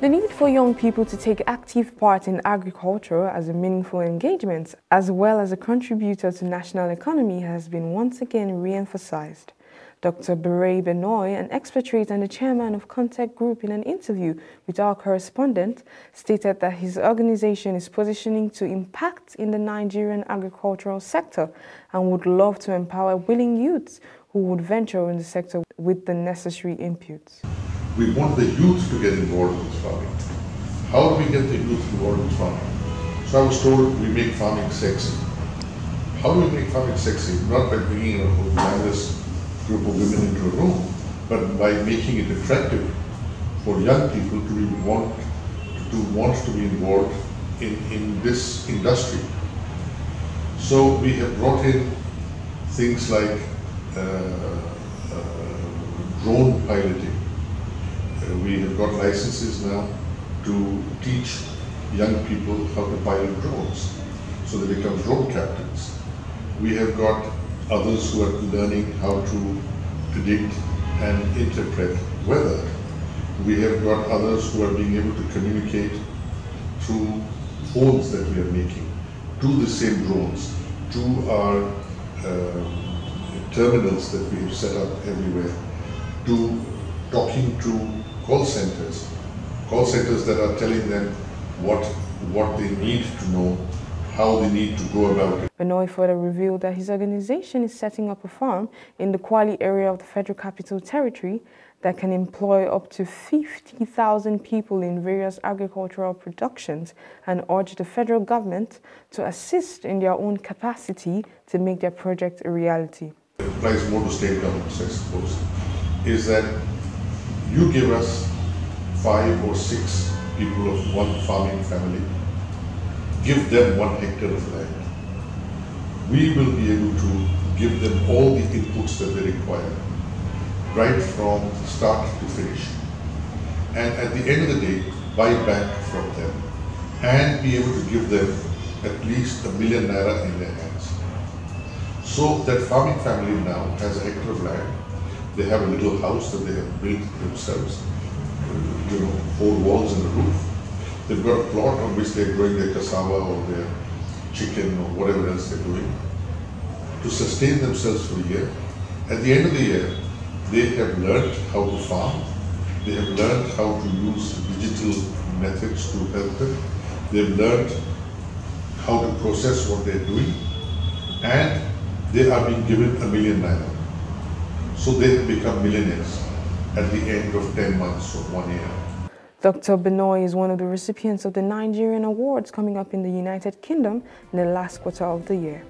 The need for young people to take active part in agriculture as a meaningful engagement, as well as a contributor to national economy, has been once again re-emphasized. Dr. Beret Benoy, an expatriate and the chairman of Contact Group in an interview with our correspondent, stated that his organization is positioning to impact in the Nigerian agricultural sector and would love to empower willing youths who would venture in the sector with the necessary inputs we want the youth to get involved with farming. How do we get the youth involved with farming? So I was told we make farming sexy. How do we make farming sexy? Not by bringing a whole group of women into a room, but by making it attractive for young people to want to want to be involved in, in this industry. So we have brought in things like uh, uh, drone piloting, we have got licenses now to teach young people how to pilot drones. So they become drone captains. We have got others who are learning how to predict and interpret weather. We have got others who are being able to communicate through phones that we are making to the same drones, to our uh, terminals that we have set up everywhere, to talking to call centers, call centers that are telling them what, what they need to know, how they need to go about it. Benoy further revealed that his organization is setting up a farm in the Kwali area of the Federal Capital Territory that can employ up to 50,000 people in various agricultural productions and urge the federal government to assist in their own capacity to make their project a reality. It applies more to state governments, I suppose, is that you give us five or six people of one farming family, give them one hectare of land. We will be able to give them all the inputs that they require, right from start to finish. And at the end of the day, buy back from them and be able to give them at least a million naira in their hands. So that farming family now has a hectare of land they have a little house that they have built themselves, you know, four walls and a roof. They've got a plot on which they're growing their cassava or their chicken or whatever else they're doing to sustain themselves for a year. At the end of the year, they have learned how to farm. They have learned how to use digital methods to help them. They've learned how to process what they're doing. And they are being given a million naira. So they become millionaires at the end of 10 months or one year. Dr. Benoy is one of the recipients of the Nigerian Awards coming up in the United Kingdom in the last quarter of the year.